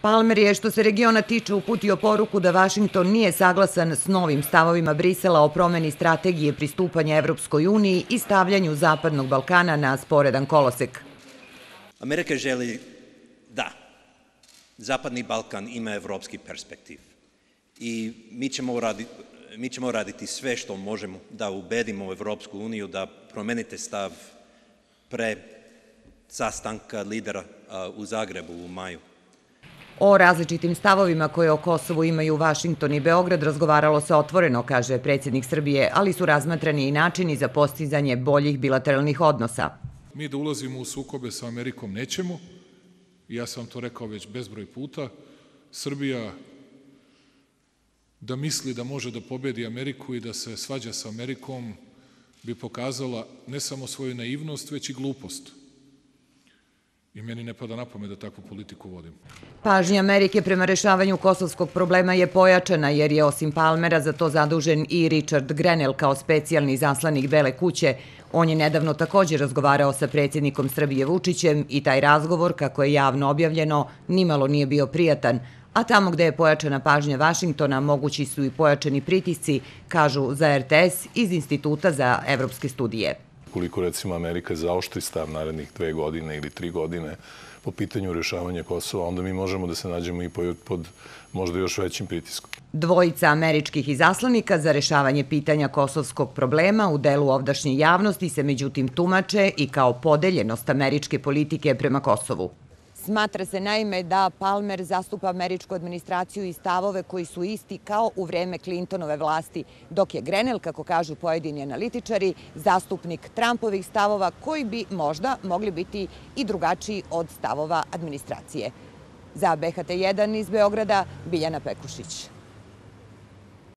Palmer je što se regiona tiče uputio poruku da Vašington nije saglasan s novim stavovima Brisela o promeni strategije pristupanja Evropskoj uniji i stavljanju Zapadnog Balkana na sporedan kolosek. Amerika želi da Zapadni Balkan ima evropski perspektiv i mi ćemo, radi, mi ćemo raditi sve što možemo da ubedimo Evropsku uniju da promenite stav pre sastanka lidera u Zagrebu u maju. O različitim stavovima koje o Kosovu imaju Vašington i Beograd razgovaralo se otvoreno, kaže predsjednik Srbije, ali su razmatrani i načini za postizanje boljih bilateralnih odnosa. Mi da ulazimo u sukobe sa Amerikom nećemo, ja sam to rekao već bezbroj puta, Srbija da misli da može da pobedi Ameriku i da se svađa sa Amerikom bi pokazala ne samo svoju naivnost, već i glupost. I meni ne pada na pamet da takvu politiku vodim. Pažnja Amerike prema rešavanju kosovskog problema je pojačana jer je osim Palmera za to zadužen i Richard Grenell kao specijalni zaslanik Bele kuće. On je nedavno takođe razgovarao sa predsjednikom Srbije Vučićem i taj razgovor, kako je javno objavljeno, nimalo nije bio prijatan, a tamo gde je pojačana pažnja Vašingtona mogući su i pojačani pritisci, kažu za RTS iz Instituta za evropske studije. Koliko recimo Amerika zaoštri stav narednih dve godine ili tri godine po pitanju rešavanja Kosova, onda mi možemo da se nađemo i pod možda još većim pritiskom. Dvojica američkih izaslanika za rešavanje pitanja kosovskog problema u delu ovdašnje javnosti se međutim tumače i kao podeljenost američke politike prema Kosovu. Smatra se naime da Palmer zastupa američku administraciju i stavove koji su isti kao u vreme Clintonove vlasti, dok je Grenell, kako kažu pojedini analitičari, zastupnik Trumpovih stavova koji bi možda mogli biti i drugačiji od stavova administracije. Za BHT1 iz Beograda, Biljana Pekušić.